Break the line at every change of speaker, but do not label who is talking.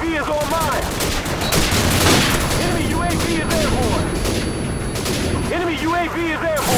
UAV is online. Enemy UAV is airborne. Enemy UAV is airborne.